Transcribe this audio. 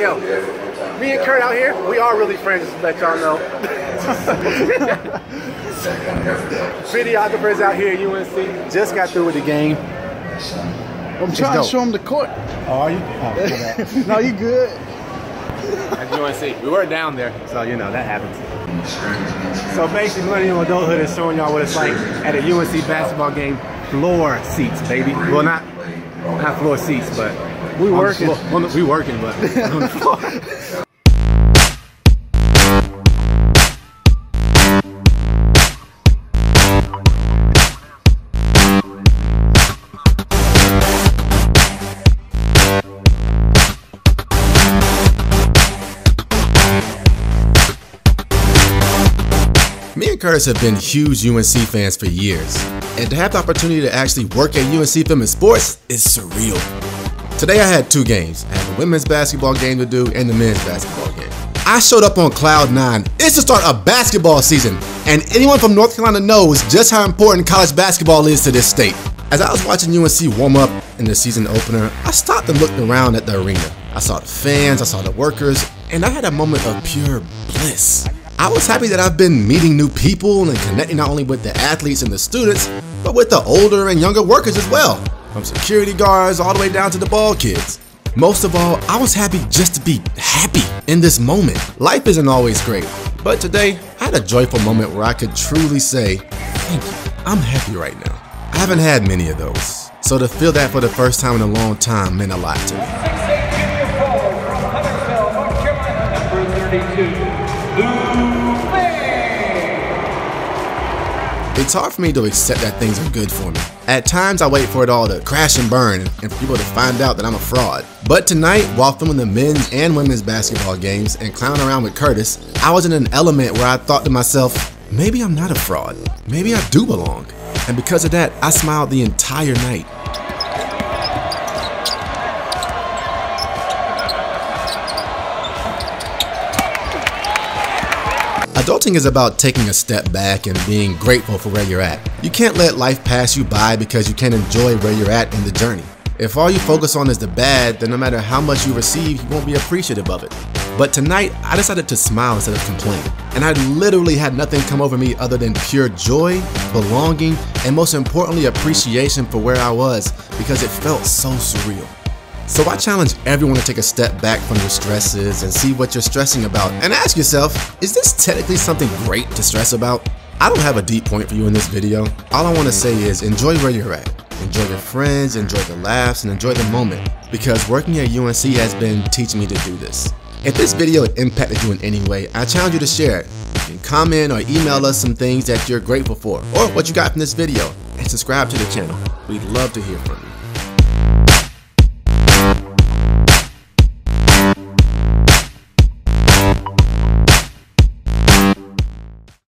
Hey yo, me and Kurt out here, we are really friends, just to let y'all know. Videographers out here at UNC just got through with the game. I'm trying to show him the court. Oh, are you? Oh, no, you good. At UNC, we were down there, so you know that happens. So basically, Millennial Adulthood is showing y'all what it's like at a UNC basketball game. Floor seats, baby. Well, not not floor seats, but we On the working. On the, we working, but on the floor. Me and Curtis have been huge UNC fans for years, and to have the opportunity to actually work at UNC Film and Sports is surreal. Today I had two games. I had the women's basketball game to do and the men's basketball game. I showed up on cloud nine. It's the start of basketball season, and anyone from North Carolina knows just how important college basketball is to this state. As I was watching UNC warm up in the season opener, I stopped and looked around at the arena. I saw the fans, I saw the workers, and I had a moment of pure bliss. I was happy that I've been meeting new people and connecting not only with the athletes and the students, but with the older and younger workers as well, from security guards all the way down to the ball kids. Most of all, I was happy just to be happy in this moment. Life isn't always great, but today I had a joyful moment where I could truly say, Thank you. I'm happy right now. I haven't had many of those, so to feel that for the first time in a long time meant a lot to me. 6'8 junior forward from Huntersville, North Carolina, number 32, Lou It's hard for me to accept that things are good for me. At times, I wait for it all to crash and burn and for people to find out that I'm a fraud. But tonight, while filming the men's and women's basketball games and clowning around with Curtis, I was in an element where I thought to myself, maybe I'm not a fraud. Maybe I do belong. And because of that, I smiled the entire night. Adulting is about taking a step back and being grateful for where you're at. You can't let life pass you by because you can't enjoy where you're at in the journey. If all you focus on is the bad, then no matter how much you receive, you won't be appreciative of it. But tonight, I decided to smile instead of complain. And I literally had nothing come over me other than pure joy, belonging, and most importantly, appreciation for where I was because it felt so surreal. So I challenge everyone to take a step back from your stresses and see what you're stressing about and ask yourself, is this technically something great to stress about? I don't have a deep point for you in this video. All I want to say is enjoy where you're at. Enjoy your friends, enjoy the laughs, and enjoy the moment because working at UNC has been teaching me to do this. If this video impacted you in any way, I challenge you to share it. You can comment or email us some things that you're grateful for or what you got from this video and subscribe to the channel. We'd love to hear from you.